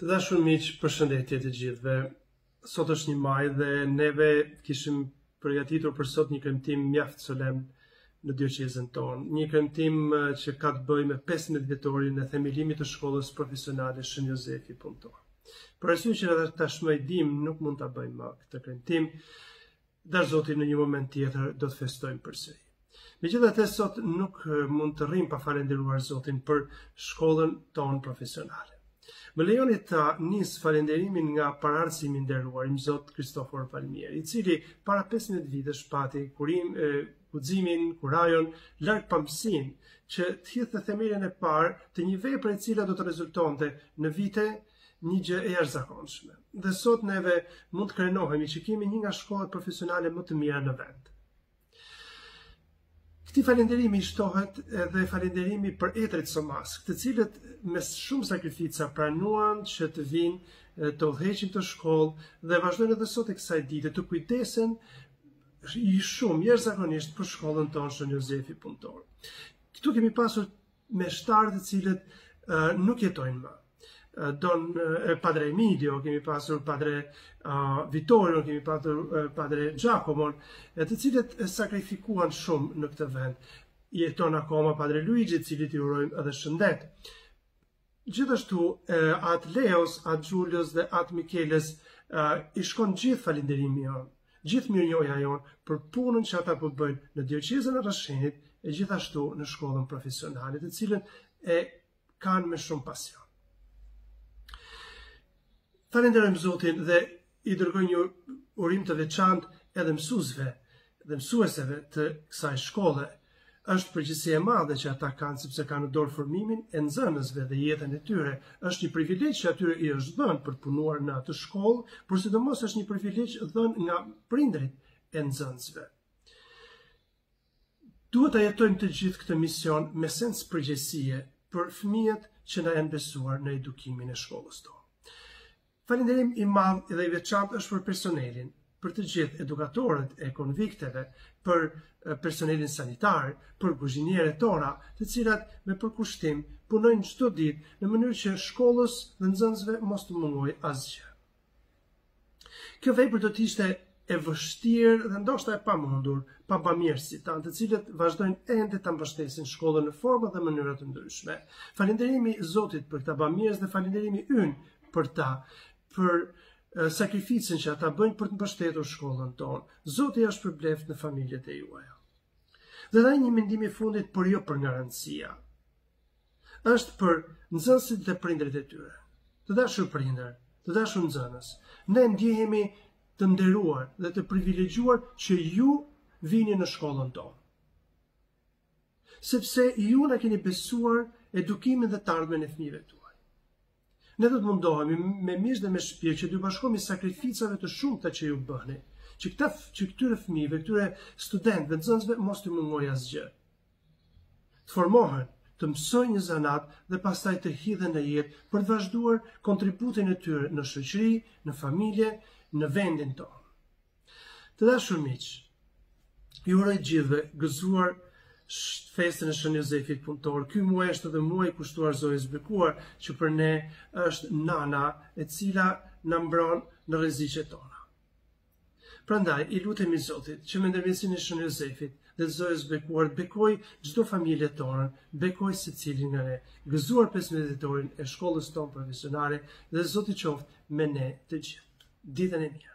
Të dashur miq, përshëndetje të gjithëve. Sot është një maj dhe neve kishim përgatitur për sot një kremtim mjaft solemn në dioqezën tonë. Një kremtim që ka të bëjë me 15 vjetorin e themelimit të shkollës profesionale Shën Jozefi Punëtor. Për arsye që edhe tashmë e dim, nuk mund ta bëjmë më këtë kremtim. Dashtë Zoti në një moment tjetër do të festojmë përsëri. Megjithatë sot nuk mund të rrim pa falendëruar Zotin për shkollën tonë profesionale. Më lejoni ta nis falenderimin nga parardhësi i nderuar imzot Kristofor Palmieri, i cili para 15 vitesh pati guximin, kurajon, largpamësinë, që të hidhte themelin e parë të një vepre, e cila do të rezultonte në vite një gjë e jashtëzakonshme. Dhe sot neve mund të krenohemi që kemi një nga shkollat profesionale më të mira në vend. Këtij falenderimi i shtohet edhe falenderimi për etërit somaskë, të cilët me shumë sakrifica pranuan që të vijnë të udhëheqin këtë shkollë dhe vazhdojnë edhe sot e kësaj dite të kujdesen shumë, jashtëzakonisht për shkollën tonë Shën Jozefi Punëtor. Këtu kemi pasur meshtarë të cilët nuk jetojnë më. Don Padre Emidio, kemi pasur Padre Vittorio, kemi pasur Padre Giacomo, e të cilët sakrifikuan shumë në këtë vend. Jeton akoma Padre Luigi, të cilit i urojmë edhe shëndet. Gjithashtu, At Leos, At Xhulios dhe At Mikeles i shkon gjithë falënderimi jonë, gjithë mirënjohja jonë për punën që ata po bëjnë në Dioqezën e Rrëshenit e gjithashtu në shkollën profesionale, të cilën e kanë me shumë pasion. Falënderojmë Zotin dhe I dërgoj një urim të veçantë edhe mësuesve dhe mësueseve të kësaj shkolle. Është përgjegjësi e madhe që ata kanë sepse kanë në dorë formimin e nxënësve dhe jetën e tyre. Është një privilegj që atyre i është dhënë për t'punuar në atë shkollë, por sidomos është një privilegj dhënë nga prindërit e nxënësve. Duhet ta jetojmë të gjithë këtë mision me sens përgjegjësie për fëmijët që na janë besuar në edukimin e shkollës tonë. Falënderim i madh dhe i veçantë është për personelin, për të gjithë edukatorët e konvikteve, për personelin sanitar, për kuzhinieret tona, të cilat me përkushtim punojnë çdo ditë në mënyrë që shkollës dhe nxënësve mos të mungojë asgjë. Kjo vepër do të ishte e vështirë dhe ndoshta e pamundur pa bamirësit tanë, të cilët vazhdojnë ende ta mbështesin shkollën në forma dhe mënyra të ndryshme. Falenderimi Zotit për këta bamirës dhe falenderimi ynë për ta, për sakrificën që ata bëjnë për të mbështetur shkollën tonë. Zoti ua shpërbleftë në familjet e juaja. Dhe dhe një mendim i fundit, por jo për nga rëndësia. është për nxënësit dhe prindërit e tyre. Të dashur prindër, të dashur nxënës, ne ndjehemi të nderuar dhe të privilegjuar që ju vini në shkollën tonë. Sepse ju na keni besuar edukimin dhe të ardhmen e fëmijëve tuaj. Ne do të mundohemi me mish dhe me shpirt që t'ju bashkohemi sakrificave të shumta që ju bëni, që këta që këtyre fëmijëve, këtyre studentëve, nxënësve mos t'i mungojë asgjë. Të formohen, të mësojnë një zanat dhe pastaj të hidhen në jetë për të vazhduar kontributin e tyre në shoqëri, në familje, në vendin tonë. Të dashur miq, ju uroj gjithve gëzuar festën e Shën Jozefit punëtor. Ky muaj është edhe muaj i kushtuar Zojës Bekuar, që për ne është nana, e cila na mbron në rreziqet tona. Prandaj i lutemi Zotit që me ndërmjetësinë e Shën Jozefit dhe Zojës Bekuar të bekojë çdo familje tonë, bekojë secilin nga ne. Gëzuar 15-vjetorin e shkollës tonë profesionale dhe Zoti qoftë me ne të gjithë. Ditën e mirë.